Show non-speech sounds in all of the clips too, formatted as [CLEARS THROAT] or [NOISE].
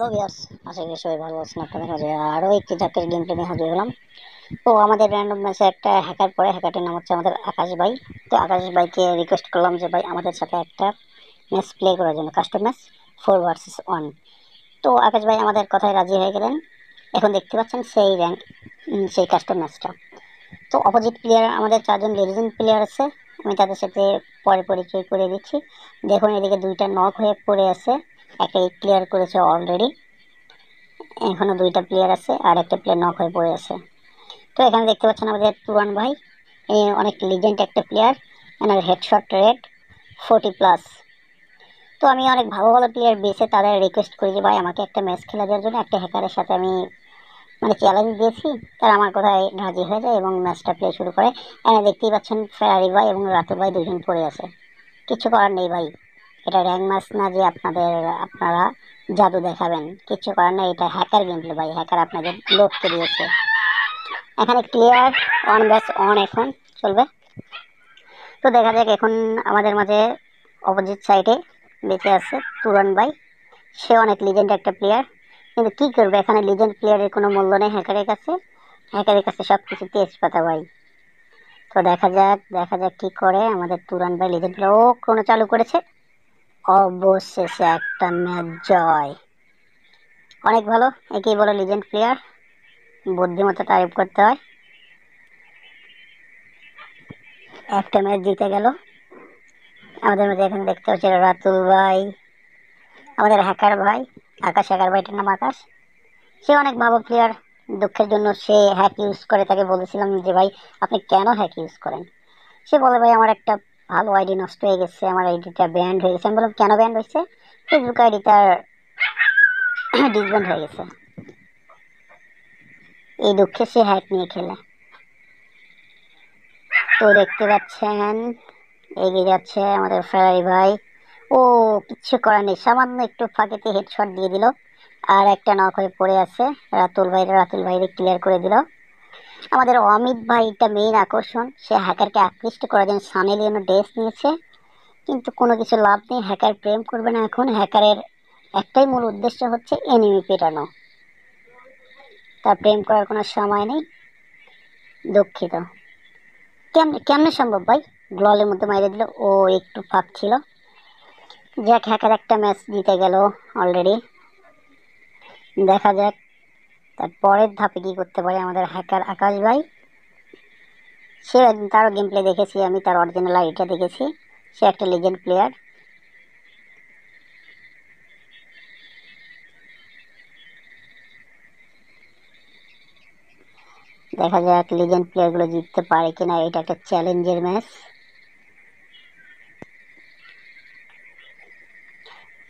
Hello বিয়ার্স আশা করি সবাই ভালো আছেন, আপনাদের মাঝে আরও একটি ধাপের গেম প্লে নিয়ে হাজির হলাম। তো আমাদের র্যান্ডম ম্যাচে একটা হ্যাকার পরে হ্যাকারটির নাম হচ্ছে আমাদের আকাশ ভাই। তো আকাশ ভাইকে রিকোয়েস্ট করলাম যে, ভাই, আমাদের সাথে একটা ম্যাচ প্লে করার জন্য custom match four versus one তো আকাশ ভাই আমাদের কথায় রাজি হয়ে গেলেন। এখন দেখতে পাচ্ছেন সেই র্যাঙ্ক সেই কাস্টম ম্যাচটা তো অপোজিট প্লেয়ার আমাদের চারজন লেডিজেন প্লেয়ার আছে। আমি তাদের সাথে পরে পরিচয় করে দিচ্ছি। দেখুন, এদিকে দুইটা নক হয়ে পড়ে আছে। একটা ক্লিয়ার করেছে অলরেডি এখনও দুইটা প্লেয়ার আছে আর একটা প্লেয়ার নক হয়ে পড়ে আছে। তো এখানে দেখতে পাচ্ছেন আমাদের তুরান ভাই। অনেক লিজেন্ড একটা প্লেয়ার এনার হেডশট রেট ফোর্টি প্লাস তো আমি অনেক ভালো ভালো প্লেয়ার বেছে তাদের রিকোয়েস্ট করি যে, ভাই, আমাকে একটা ম্যাচ খেলা দেওয়ার জন্য একটা হ্যাকারের সাথে আমি মানে চ্যালেঞ্জ দিয়েছি। তারা আমার কথায় রাজি হয়ে যায় এবং ম্যাচটা প্লে শুরু করে। এখানে দেখতেই পাচ্ছেন ফেরারি ভাই এবং রাতু ভাই দুজন পড়ে আছে। কিছু করার নেই ভাই। এটা র্যাঙ্ক ম্যাচ না যে আপনাদের, আপনারা জাদু দেখাবেন। কিছু করার নেই, এটা হ্যাকার গেম ভাই। হ্যাকার আপনাদের লোককে দিয়েছে। এখানে ক্লিয়ার অন ব্যাস অন এখন, চলবে। তো দেখা যাক এখন আমাদের মাঝে অপোজিট সাইডে বেঁচে আছে তুরন ভাই। সে অনেক লিজেন্ড একটা প্লেয়ার কিন্তু কী করবে, এখানে লিজেন্ড প্লেয়ারের কোনো মূল্য নেই হ্যাকারের কাছে। হ্যাকারের কাছে সব কিছু তেজ পাতা ভাই। তো দেখা যাক দেখা যাক কী করে আমাদের তুরান ভাই লিজেন্ড প্লেয়ার ও কোনো চালু করেছে। অবশেষে একটা ম্যাচ জয়। অনেক ভালো, একেই বলো লিজেন্ড প্লেয়ার বুদ্ধিমতো টাইপ করতে হয়। একটা ম্যাচ জিতে গেল। আমাদের মধ্যে এখানে দেখতে পাচ্ছি রাতুল ভাই, আমাদের হ্যাকার ভাই, আকাশ হ্যাকার ভাইটার নাম আকাশ। সে অনেক ভালো প্লেয়ার দুঃখের জন্য সে হ্যাক ইউজ করে তাকে বলেছিলাম যে, ভাই, আপনি কেন হ্যাক ইউজ করেন? সে বলে, ভাই, আমার একটা ভালো আইডি নষ্ট হয়ে গেছে, আমার আইডিটা ব্যান্ড হয়ে গেছে। আমি বললাম, কেন ব্যান্ড হয়েছে? ফেসবুক আইডি তার [CLEARS THROAT] ডিসব্যান্ড হয়ে গেছে। এই দুঃখে সে হ্যাক নিয়ে খেলে। তো দেখতে পাচ্ছেন, এগিয়ে যাচ্ছে আমাদের ফেরারি ভাই। ও, কিচ্ছু করার নেই, সামান্য একটু ফাঁকেতে হেডশট দিয়ে দিল। আর একটা নক হয়ে পড়ে আছে, রাতুল ভাই, রাতুল ভাইরে ক্লিয়ার করে দিল। আমাদের অমিত ভাই এটা মেইন আকর্ষণ। সে হ্যাকারকে আকৃষ্ট করার জন্য সানি লিওন ড্রেস নিয়েছে। কিন্তু কোনো কিছু লাভ নেই হ্যাকার প্রেম করবে না এখন। হ্যাকারের একটাই মূল উদ্দেশ্য হচ্ছে এনিমি পেটানো। তার প্রেম করার কোনো সময় নেই। দুঃখিত। কেমনে কেমনে সম্ভব ভাই? গ্ললের মধ্যে মাইরে দিল। ও একটু ফাঁক ছিল। যাক হ্যাকার একটা ম্যাচ জিতে গেল অলরেডি দেখা যাক। তার পরের ধাপে কী করতে পারে আমাদের হ্যাকার আকাশ ভাই? সে তারও গেম প্লে দেখেছি, আমি তার অরিজিনাল আইডিটা দেখেছি। সে একটা লিজেন্ড প্লেয়ার দেখা যাক লিজেন্ড প্লেয়ারগুলো জিততে পারে কিনা, এটা একটা চ্যালেঞ্জের ম্যাচ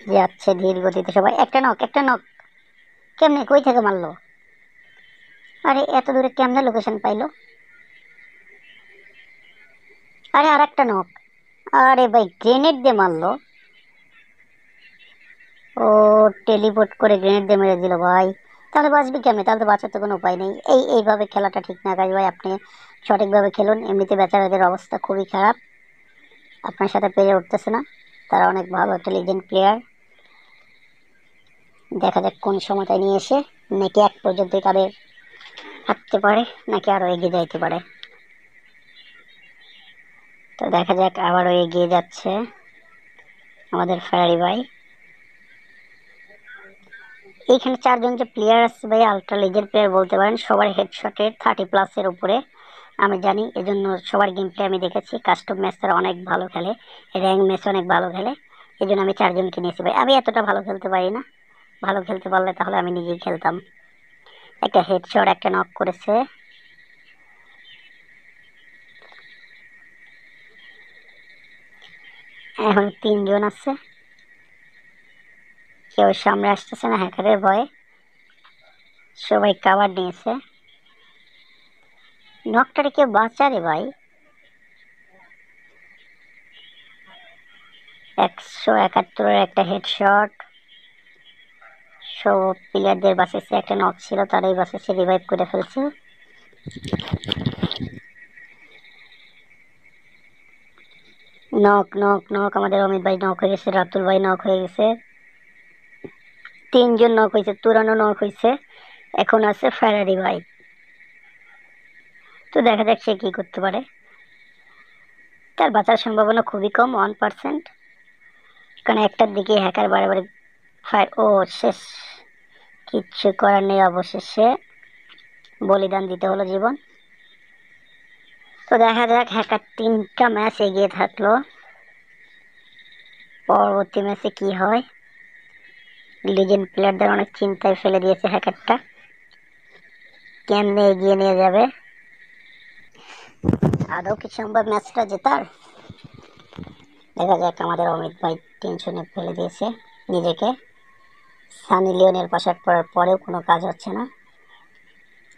যাচ্ছে ধীর গতিতে সবাই। একটা নক একটা নক কেমনে? কই থেকে মারলো? আরে, এত দূরে কেমনে লোকেশন পাইলো? আরে আর একটা নক আরে ভাই গ্রেনেড দিয়ে মারলো। ও টেলিপোর্ট করে গ্রেনেড দিয়ে মেরে দিল ভাই। তাহলে বাঁচবি কেমনি? তাহলে তো বাঁচার তো কোনো উপায় নেই। এই, এইভাবে খেলাটা ঠিক না কাজ ভাই, আপনি সঠিকভাবে খেলুন। এমনিতে বেচারাদের অবস্থা খুবই খারাপ। আপনার সাথে পেরে উঠতেছে না। তারা অনেক ভালো একটা লিজেন্ড প্লেয়ার দেখা যাক কোন সময়টায় নিয়ে এসে নাকি এক পর্যন্ত তাদের থাকতে পারে নাকি আরও এগিয়ে যাইতে পারে? তো দেখা যাক, আবারও এগিয়ে যাচ্ছে আমাদের ফেরারি ভাই। এইখানে চারজন যে প্লেয়ার আছে ভাই আলট্রা লিজের প্লেয়ার বলতে পারেন, সবার হেডশটের থার্টি প্লাসের উপরে। আমি জানি, এজন্য সবার গেম প্লে আমি দেখেছি। কাস্টম ম্যাচ তারা অনেক ভালো খেলে র্যাঙ্ক ম্যাচ অনেক ভালো খেলে। এই জন্য আমি চারজনকে নিয়েছি ভাই। আমি এতটা ভালো খেলতে পারি না। ভালো খেলতে পারলে তাহলে আমি নিজেই খেলতাম। একটা হেডশট একটা নক করেছে। এখন তিনজন আছে। কেউ সামনে আসতেছে না, হ্যাকারের ভয়ে। সবাই কাবার নিয়েছে। নকটারে কেউ বাঁচা রে ভাই? একশো একাত্তরের একটা হেডশট সব প্লেয়ারদের বাসেছে একটা নক ছিল তারাই বাসেছে রিভাইভ করে ফেলছে। নক নক নক আমাদের অমিত ভাই নক হয়ে গেছে, রাতুল ভাই নক হয়ে গেছে। তিনজন নক হয়েছে তুরানো নক হয়েছে, এখন আছে ফেরারি বাইক তো দেখা যাক সে কী করতে পারে। তার বাঁচার সম্ভাবনা খুবই কম ওয়ান পার্সেন্ট কারণ একটার দিকে হ্যাকার বারে বারে ফায়ার ও শেষ। কিচ্ছু করার নেই অবশেষে। বলিদান দিতে হলো জীবন। তো দেখা যাক, হ্যাকার তিনটা ম্যাচ এগিয়ে থাকল। পরবর্তী ম্যাচে কি হয়? লিজেন্ড প্লেয়ারদের অনেক চিন্তায় ফেলে দিয়েছে হ্যাকারটা। কেমনে এগিয়ে নিয়ে যাবে? আদৌ কি সম্ভব ম্যাচটা জেতার? দেখা যাক, আমাদের অমিত ভাই টেনশনে ফেলে দিয়েছে নিজেকে। সানি লিওনের পোশাক পরার পরেও কোনো কাজ হচ্ছে না।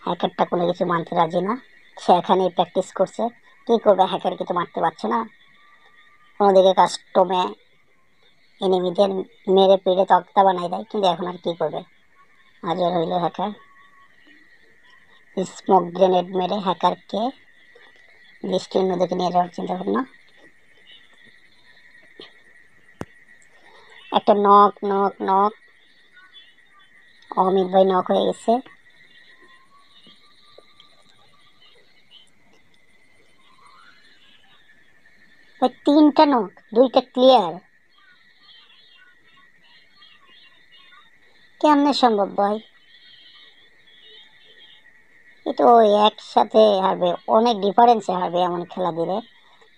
হ্যাকারটা কোনো কিছু মানতে রাজি না। সে এখানেই প্র্যাকটিস করছে। কী করবে হ্যাকারকে তো মারতে পারছে না। অন্যদিকে কাস্টমে এনিমিদের মেরে পেড়ে তক্তা বানাই দেয়। কিন্তু এখন আর কী করবে? হাজার হইল হ্যাকার। স্মোক গ্রেনেড মেরে হ্যাকারকে বৃষ্টির নদীকে নিয়ে যাওয়ার চিন্তা ভাবনা। একটা নক নক নক অমিত ভাই নক হয়ে গেছে। তিনটা নক দুইটা ক্লিয়ার কেমনে সম্ভব ভাই? এটা ওই একসাথে হারবে, অনেক ডিফারেন্সে হারবে এমন খেলা দিলে।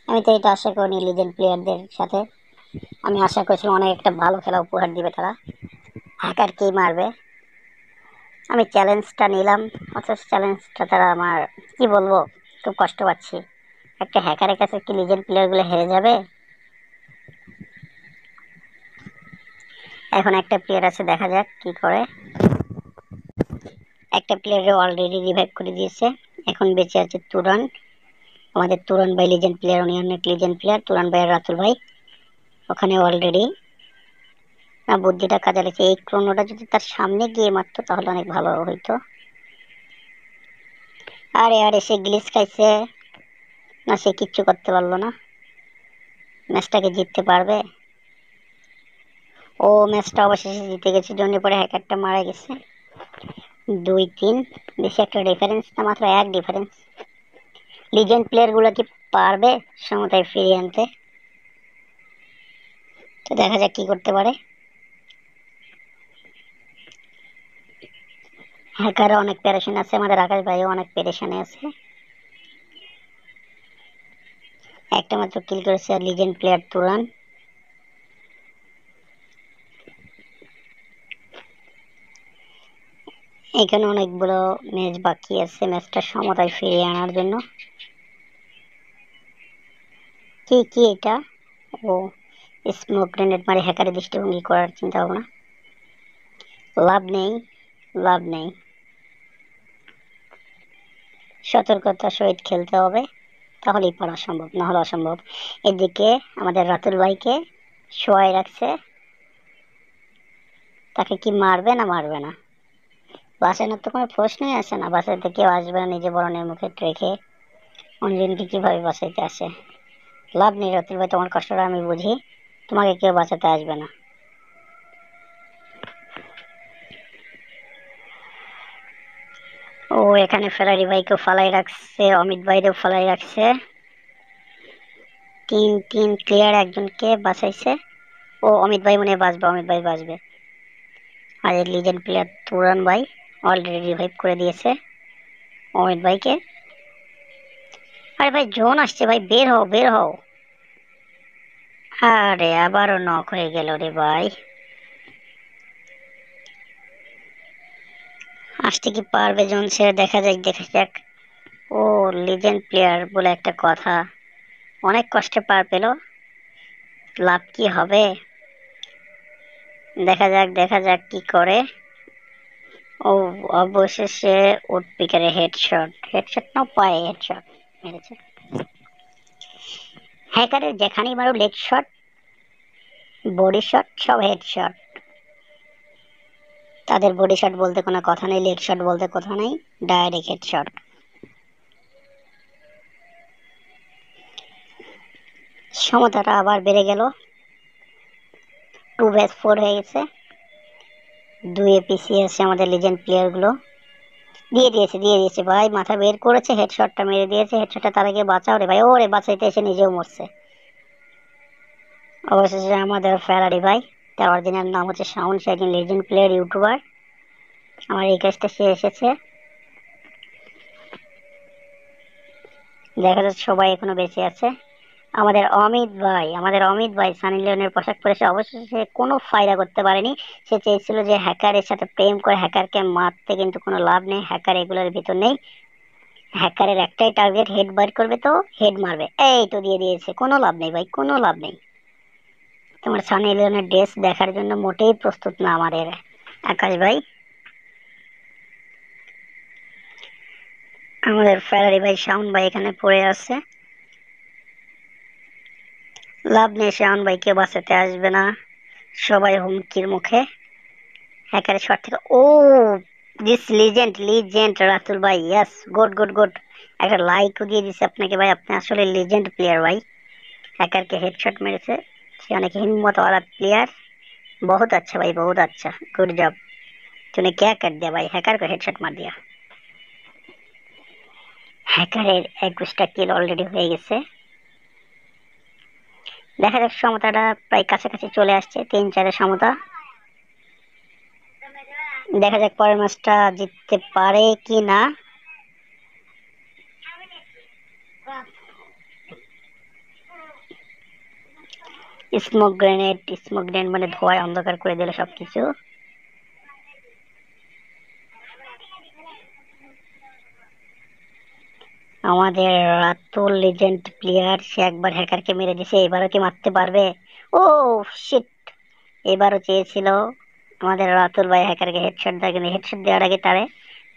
আমি তো এটা আশা করিনি লিজেন্ড প্লেয়ারদের সাথে। আমি আশা করছিলাম অনেক একটা ভালো খেলা উপহার দিবে তারা। হ্যাকারকেই মারবে? আমি চ্যালেঞ্জটা নিলাম। অথচ চ্যালেঞ্জটা তারা আমার, কি বলব, খুব কষ্ট পাচ্ছি। একটা হ্যাকারের কাছে কি লিজেন্ড প্লেয়ারগুলো হেরে যাবে? এখন একটা প্লেয়ার আছে, দেখা যাক কি করে। একটা প্লেয়ারে অলরেডি রিভাইভ করে দিয়েছে। এখন বেঁচে আছে তুরান আমাদের তুরান ভাই লিজেন্ড প্লেয়ার উনি অনেক লিজেন্ড প্লেয়ার তুরান ভাই আর রাতুল ভাই। ওখানে অলরেডি বুদ্ধিটা কাজে লাগছে। এই ক্রোনোটা যদি তার সামনে গিয়ে মারতো, তাহলে অনেক ভালো হইতো। আরে আরে, সে গ্লিস খাইছে। না, সে কিচ্ছু করতে পারল না। ম্যাচটাকে জিততে পারবে। ও ম্যাচটা অবশেষে জিতে গেছে জন্য পরে হ্যাকারটা মারা গেছে। দুই তিন বেশি একটা ডিফারেন্স না, মাত্র এক ডিফারেন্স লিজেন্ড প্লেয়ারগুলো কি পারবে সমতায় ফিরিয়ে আনতে? তো দেখা যাক কি করতে পারে। হ্যাকারও অনেক প্যারেশান আছে, আমাদের আকাশ ভাইও অনেক প্যারেশানে আছে। একটা মাত্র কিল করেছে লিজেন্ড প্লেয়ার তুরান। এখানে অনেকগুলো ম্যাচ বাকি আছে ম্যাচটা সমতায় ফিরিয়ে আনার জন্য। কি কি এটা? ও স্মোক গ্রেনেড মারে হ্যাকারের দৃষ্টিভঙ্গি করার চিন্তা ভাবনা। লাভ নেই লাভ নেই। সতর্কতার সহিত খেলতে হবে, তাহলেই পারা সম্ভব নাহলে অসম্ভব। এদিকে আমাদের রাতুল ভাইকে শোয়াই রাখছে। তাকে কি মারবে না মারবে না? বাসানোর তো কোনো প্রশ্নই আসে না, বাসাইতে কেউ আসবে না, নিজে বরণের মুখে রেখে অন্যজনকে কীভাবে বাসাইতে আসে? লাভ নেই রাতুল ভাই, তোমার কষ্টটা আমি বুঝি, তোমাকে কেউ বাঁচাতে আসবে না। ও, এখানে ফেরারি ভাইকেও ফালাই রাখছে, অমিত ভাইরেও ফালাই রাখছে। তিন তিন ক্লিয়ার একজনকে বাঁচাইছে। ও, অমিত ভাই মনে বাঁচবে, অমিত ভাই বাঁচবে। আর এই লিজেন্ড প্লেয়ার তুরান ভাই অলরেডি রিভাইভ করে দিয়েছে অমিত ভাইকে। আরে ভাই জোন আসছে ভাই, বের হও বের হও। আরে, আবারও নক হয়ে গেল রে ভাই। আসতে কি পারবে জন সে দেখা যাক দেখা যাক। ও লিজেন্ড প্লেয়ার বলে একটা কথা। অনেক কষ্টে পার পেল। লাভ কি হবে? দেখা যাক দেখা যাক কি করে। ও অবশেষে উড পিকারে হেডশট হেডশট না, পায়ে হেডশট মেরেছে। হ্যাকারের যেখানেই মারো লেগ শট বডি শট সব হেডশট তাদের বডি শট বলতে কোনো কথা নেই লেগ শট বলতে কথা নেই ডাইরেক্ট হেড শট সমতাটা আবার বেড়ে গেল। টু ব্যাস ফোর হয়ে গেছে। দুয়ে পিছিয়ে আছে আমাদের লিজেন্ড প্লেয়ারগুলো দিয়ে দিয়েছে দিয়ে দিয়েছে। ভাই, মাথা বের করেছে হেডশটটা মেরে দিয়েছে। হেডশটটা তার আগে বাঁচাও রে ভাই। ওরে, বাঁচাইতে এসে নিজেও মরছে। অবশেষে আমাদের ফেরারি ভাই। তার অরিজিনাল নাম হচ্ছে শাউন সে একজন লেজেন্ড প্লেয়ার ইউটিউবার আমার এই কাজটা সে এসেছে। দেখা যাচ্ছে সবাই এখনও বেঁচে আছে। আমাদের অমিত ভাই, আমাদের অমিত ভাই সানি লিওনের পোশাক পরে সে অবশ্যই সে কোনো ফায়দা করতে পারেনি। সে চেয়েছিল যে হ্যাকারের সাথে প্রেম করে হ্যাকারকে মারতে, কিন্তু কোনো লাভ নেই। হ্যাকার এগুলোর ভিতর নেই। হ্যাকারের একটাই টার্গেট হেড বার করবে, তো হেড মারবে। এই তো দিয়ে দিয়েছে। কোনো লাভ নেই ভাই, কোনো লাভ নেই। তোমার সানি লিওনের ড্রেস দেখার জন্য মোটেই প্রস্তুত না আমাদের। আকাশ ভাই? আমাদের ফেরারি ভাই শাউন ভাই এখানে পড়ে আছে। লাভ নেই শাউন ভাইকে বাঁচাতে আসবে না। সবাই হুমকির মুখে। হ্যাকারের শট থেকে oh this legend legend Ratul ভাই ইয়াস গুড গুড গুড একটা লাইকও দিয়ে দিছে আপনাকে ভাই, আপনি আসলে লিজেন্ড প্লেয়ার ভাই। হ্যাকারকে হেডশট মেরেছে। অনেক হিম্মত ওয়ালা वाला বহুত আচ্ছা ভাই, বহুত আচ্ছা। अच्छा गुड তুমি ক্যা क्या দিয়া ভাই? भाई কো को মার দিয়া। হ্যাকারের একুশটা কিল অলরেডি হয়ে গেছে। দেখা যাক সমতাটা প্রায় কাছাকাছি চলে আসছে, তিন চারের সমতা। দেখা যাক পরের ম্যাচটা জিততে পারে কি না স্মোক গ্রেনেড স্মোক গ্রেনেড মানে ধোয়ায় অন্ধকার করে দিল সবকিছু। আমাদের রাতুল লিজেন্ড প্লেয়ার সে একবার হ্যাকারকে মেরে দিছে এবারও কি মারতে পারবে? ও শিট এবারও চেয়েছিল আমাদের রাতুল ভাই হ্যাকারকে হেডশট দেয় কিন্তু হেডশট দেওয়ার আগে তারে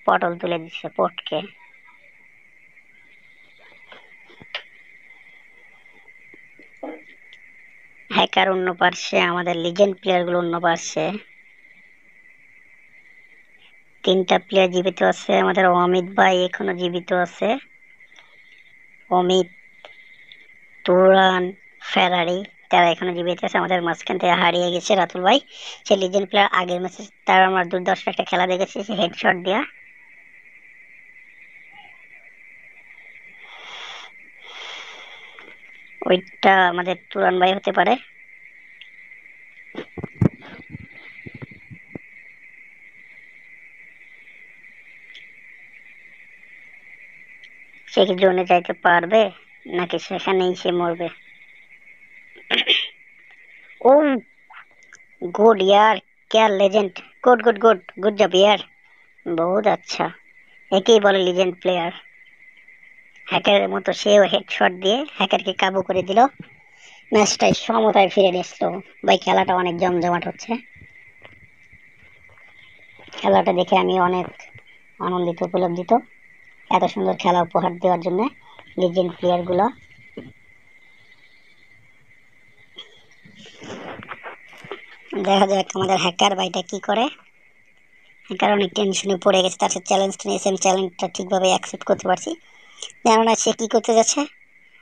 পটল তুলে দিচ্ছে পটকে। হ্যাকার অন্য পার্শ্বে আমাদের লিজেন্ড প্লেয়ারগুলো অন্য পার্শ্বে তিনটা প্লেয়ার জীবিত আছে, আমাদের অমিত ভাই এখনও জীবিত আছে। অমিত, তুরান, ফেরারি, তারা এখনও জীবিত আছে, আমাদের মাঝখান থেকে হারিয়ে গেছে রাতুল ভাই। সে লিজেন্ড প্লেয়ার আগের ম্যাচে তার আমার দুর্দর্শ একটা খেলা দেখেছি, সে হেডশট দেওয়া ওইটা আমাদের তুরান ভাই হতে পারে সে কি জোনে যাইতে পারবে নাকি সেখানেই সে মরবে ও गुड यार क्या legend good good good good जब यार बहुत अच्छा একেই বলে লিজেন্ড প্লেয়ার হ্যাকারের মতো সেও হেডশট দিয়ে হ্যাকারকে কাবু করে দিল। ম্যাচটাই সমতায় ফিরে নিয়েছিল ভাই, খেলাটা অনেক জমজমাট হচ্ছে। খেলাটা দেখে আমি অনেক আনন্দিত, উপলব্ধিত। এত সুন্দর খেলা উপহার দেওয়ার জন্য লিজেন্ড প্লেয়ারগুলো দেখা যাক আমাদের হ্যাকার ভাইটা কি করে। হ্যাকার অনেক টেনশনে পড়ে গেছে, তার সাথে চ্যালেঞ্জটা নিয়েছে আমি চ্যালেঞ্জটা ঠিকভাবে অ্যাকসেপ্ট করতে পারছি। কেননা সে কী করতে যাচ্ছে?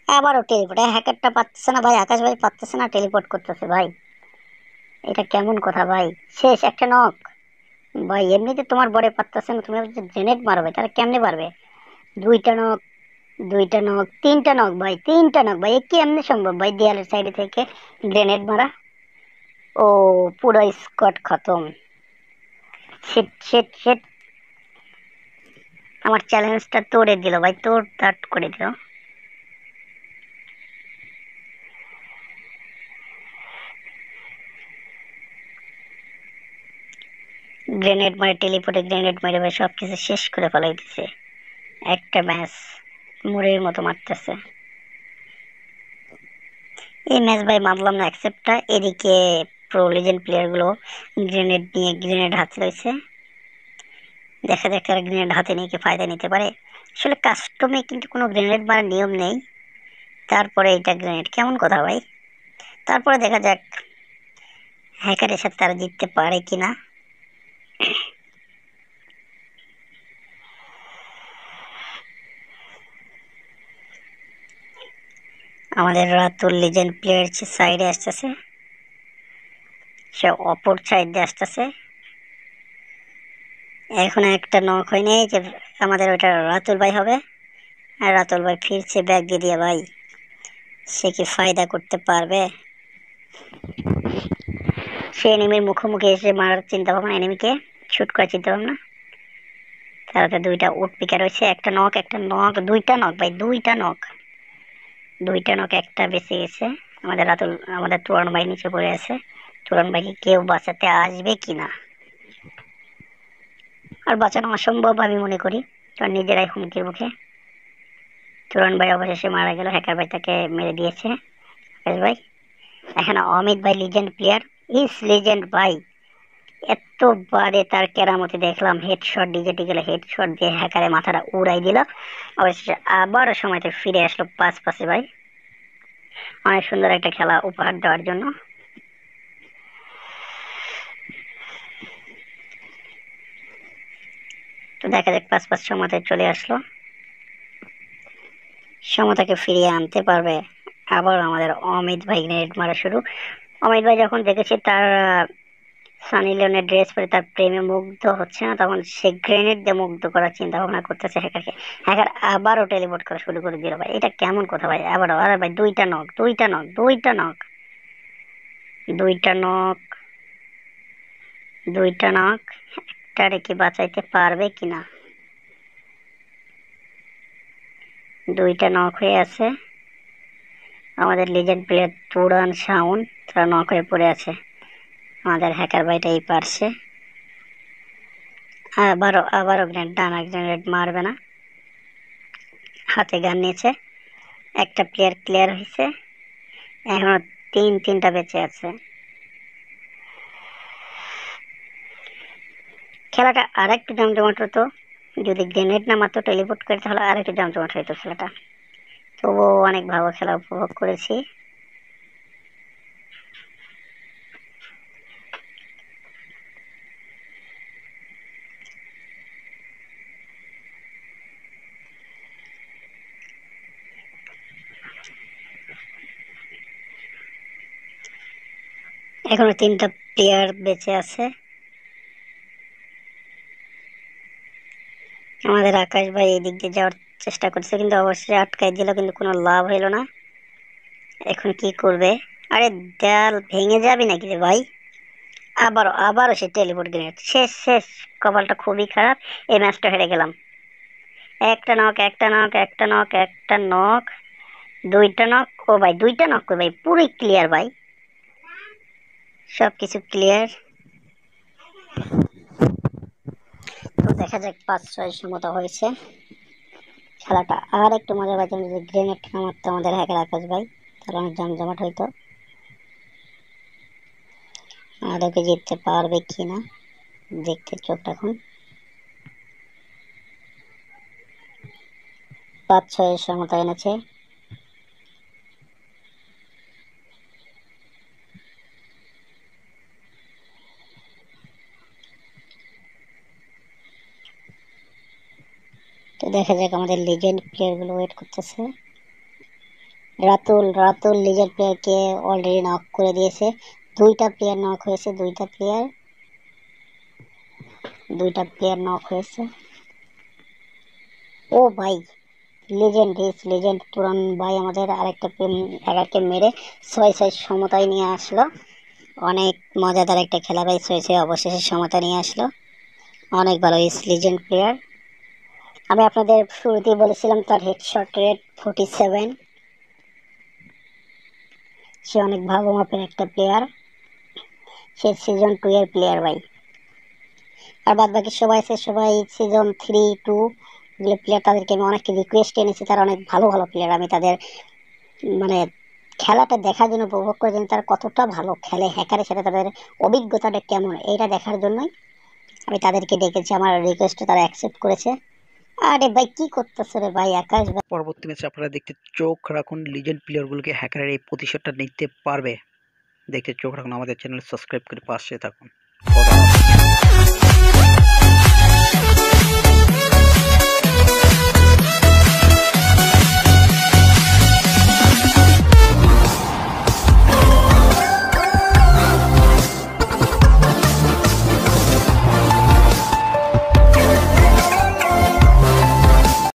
আবারও টেলিপোর্ট হ্যাকারটা পাচ্ছে না ভাই, আকাশ ভাই পাচ্ছে না টেলিপোর্ট করতেছে ভাই। এটা কেমন কথা ভাই? শেষ একটা নক ভাই, এমনিতে তোমার বড়ে পারতেছে না, তুমি জেনেট মারবে তারা কেমনে পারবে? দুইটা নক দুইটা নক তিনটা নক ভাই, তিনটা নক ভাই কি এমনি সম্ভব ভাই দেয়ালের সাইডে থেকে গ্রেনেড মারা? ও, পুরো স্কট খতম। শিট শিট শিট আমার চ্যালেঞ্জটা তোড়ে দিল ভাই, তোর তাট করে দিল। গ্রেনেড মারে টেলিপোর্টে গ্রেনেড মারে ভাই সব কিছু শেষ করে ফেলাই দিছে। একটা ম্যাচ মুড়ের মতো মারতেছে। এই ম্যাচ ভাই মানলাম না অ্যাকসেপ্টটা এদিকে প্রো লিজেন্ড প্লেয়ারগুলো গ্রেনেড নিয়ে গ্রেনেড হাতে রয়েছে দেখা যাক তারা গ্রেনেড হাতে নিয়ে কি ফায়দা নিতে পারে। আসলে কাস্টমে কিন্তু কোনো গ্রেনেড মারার নিয়ম নেই। তারপরে এটা গ্রেনেড কেমন কথা ভাই? তারপরে দেখা যাক হ্যাকারের সাথে তারা জিততে পারে কি না আমাদের রাতুল লিজেন্ড প্লেয়ার সাইডে আসতেছে। সে অপর সাইডে আসতেছে। এখন একটা নক হয়নি যে আমাদের ওইটা রাতুল ভাই হবে। আর রাতুল ভাই ফিরছে ব্যাগ দিয়ে দিয়ে ভাই। সে কি ফায়দা করতে পারবে? সে এনিমির মুখোমুখি এসে মারার চিন্তা ভাবনা এনিমিকে শুট করার চিন্তা ভাবনা তারাতে দুইটা উট পিকা রয়েছে, একটা নখ একটা নখ দুইটা নখ ভাই, দুইটা নখ দুইটা নখ একটা বেঁচে গেছে। আমাদের রাতুল, আমাদের তোরণ ভাই নিচে পড়ে আছে। তোরণ ভাইকে কেউ বাঁচাতে আসবে কিনা? আর বাঁচানো অসম্ভব আমি মনে করি। কারণ নিজেরাই হুমকির মুখে। তুরন ভাই অবশেষে মারা গেল হ্যাকার ভাই তাকে মেরে দিয়েছে। ভাই, এখানে অমিত ভাই লিজেন্ড প্লেয়ার ইস লিজেন্ড ভাই। এত বারে তার কেরামতি দেখলাম হেডশট ডিজেটি গেলে হেডশট দিয়ে হ্যাকারে মাথাটা উড়াই দিল। অবশেষে আবারও সময়তে ফিরে আসলো পাঁচ পাশে ভাই। অনেক সুন্দর একটা খেলা উপহার দেওয়ার জন্য। তো দেখা যাক, পাঁচ পাঁচ সমতায় চলে আসলো। সমতাকে ফিরিয়ে আনতে পারবে আবার আমাদের অমিত ভাই গ্রেনেড মারা শুরু। অমিত ভাই যখন দেখেছে তার সানি লিওনের ড্রেস পরে তার প্রেমে মুগ্ধ হচ্ছে না, তখন সে গ্রেনেড দিয়ে মুগ্ধ করার চিন্তা ভাবনা করতেছে হ্যাকারকে। হ্যাকার আবারও টেলিপোর্ট করা শুরু করে দিল ভাই। এটা কেমন কথা ভাই? আবারও আরে ভাই, দুইটা নক দুইটা নক দুইটা নক দুইটা নক দুইটা নক একটা রেখে বাঁচাইতে পারবে কিনা দুইটা নখ হয়ে আছে। আমাদের লিজেন্ড প্লেয়ার তুরান সাউন্ড তারা নখ হয়ে পড়ে আছে। আমাদের হ্যাকার ভাইটাই পারছে। আবারও আবারও গ্রেনেড ডানা গ্রেনেড মারবে না। হাতে গান নিয়েছে। একটা প্লেয়ার ক্লিয়ার হয়েছে। এখনও তিন, তিনটা বেঁচে আছে। খেলাটা আর একটু জমজমাট হতো যদি গ্রেনেড না মাত্র টেলিপোর্ট করে, তাহলে আর একটু জমজমাট হতো ছেলেটা। তবুও অনেক ভালো খেলা উপভোগ করেছি। এখনও তিনটা প্লেয়ার বেঁচে আছে। আমাদের আকাশ ভাই এই দিক দিয়ে যাওয়ার চেষ্টা করছে, কিন্তু অবশ্যই আটকাই দিল, কিন্তু কোনো লাভ হইল না। এখন কি করবে? আরে দেয়াল ভেঙে যাবে নাকি রে ভাই? আবারও আবারও সে টেলিপোর্ট গ্রেনেড শেষ শেষ, কপালটা খুবই খারাপ, এই ম্যাচটা হেরে গেলাম। একটা নক একটা নক একটা নক একটা নক, দুইটা নক। ও ভাই, দুইটা নক ভাই? পুরোই ক্লিয়ার ভাই। সব কিছু ক্লিয়ার তো দেখা যাক পাঁচ ছয় মতো হয়েছে খেলাটা। আর একটু মজা পাইতাম যদি গ্রেনেড মারতো আমাদের হ্যাকের আকাশ ভাই তাহলে অনেক জমজমাট হইতো। আর ওকে জিততে পারবে কি না, দেখতে চোখ রাখুন। পাঁচ ছয় সমতা এনেছে। দেখা যাক আমাদের লিজেন্ড প্লেয়ারগুলো ওয়েট করতেছে। রাতুল রাতুল লিজেন্ড প্লেয়ারকে অলরেডি নক করে দিয়েছে। দুইটা প্লেয়ার নক হয়েছে, দুইটা প্লেয়ার দুইটা প্লেয়ার নক হয়েছে। ও ভাই লেজেন্ড ইস লেজেন্ড পুরান ভাই আমাদের আরেকটা এগারকে মেরে ছয় ছয় সমতায় নিয়ে আসলো। অনেক মজাদার একটা খেলা ভাই, ছয় ছয় অবশেষে সমতা নিয়ে আসলো। অনেক ভালো ইস লিজেন্ড প্লেয়ার আমি আপনাদের শুরুতেই বলেছিলাম তার হেডশট রেট ফোর্টি সেভেন সে অনেক ভালো মাপের একটা প্লেয়ার সে সিজন টু এর প্লেয়ার ভাই। আর বাদ বাকি সবাই আছে, সবাই সিজন থ্রি টু এগুলো প্লেয়ার তাদেরকে আমি অনেক রিকোয়েস্ট এনেছি, তারা অনেক ভালো ভালো প্লেয়ার আমি তাদের মানে খেলাটা দেখার জন্য উপভোগ করে তারা কতটা ভালো খেলে হ্যাকারের সাথে তাদের অভিজ্ঞতাটা কেমন, এইটা দেখার জন্যই আমি তাদেরকে ডেকেছি। আমার রিকোয়েস্ট তারা অ্যাকসেপ্ট করেছে। আরে ভাই, কি করতেছে রে ভাই? আকাশ ভাই পরবর্তী ম্যাচে আপনারা দেখতে চোখ রাখুন লিজেন্ড প্লেয়ার গুলোকে হ্যাকারের এই প্রতিশোধটা নিতে পারবে। দেখতে চোখ রাখুন, আমাদের চ্যানেল সাবস্ক্রাইব করে পাশে থাকুন।